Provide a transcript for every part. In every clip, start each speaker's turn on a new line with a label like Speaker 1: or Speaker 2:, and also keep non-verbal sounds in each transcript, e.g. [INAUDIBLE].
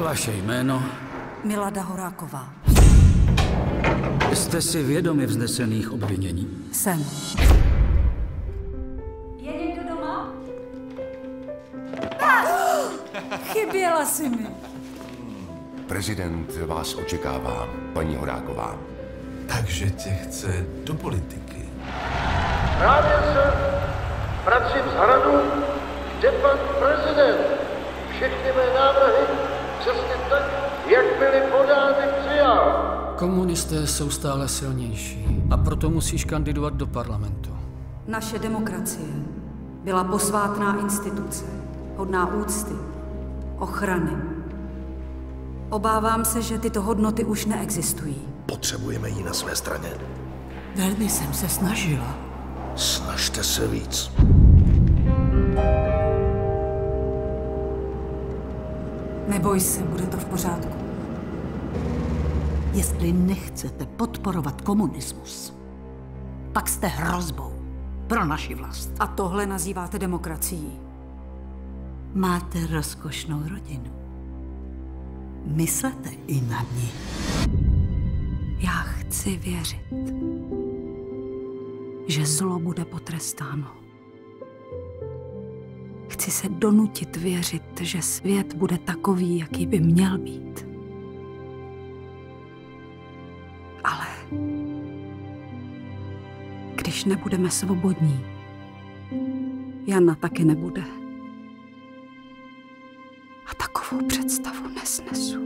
Speaker 1: Vaše jméno?
Speaker 2: Milada Horáková.
Speaker 1: Jste si vědomi vznesených obvinění?
Speaker 2: Jsem.
Speaker 3: Je někdo doma? [GASPS]
Speaker 2: Chyběla si mi.
Speaker 4: Prezident vás očekává, paní Horáková.
Speaker 5: Takže tě chce do politiky.
Speaker 6: Právě se vracím z hradu, kde pan prezident všechny mé návrhy jak byly podány, přijal.
Speaker 1: Komunisté jsou stále silnější a proto musíš kandidovat do parlamentu.
Speaker 2: Naše demokracie byla posvátná instituce, hodná úcty, ochrany. Obávám se, že tyto hodnoty už neexistují.
Speaker 7: Potřebujeme ji na své straně.
Speaker 2: Velmi jsem se snažila.
Speaker 7: Snažte se víc.
Speaker 2: Neboj se, bude to v pořádku.
Speaker 8: Jestli nechcete podporovat komunismus, pak jste hrozbou pro naši vlast.
Speaker 2: A tohle nazýváte demokracií.
Speaker 8: Máte rozkošnou rodinu. Myslete i na ní.
Speaker 2: Já chci věřit, že zlo bude potrestáno. Chci se donutit věřit, že svět bude takový, jaký by měl být. Ale když nebudeme svobodní, Jana taky nebude. A takovou představu nesnesu.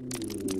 Speaker 2: Mm-hmm.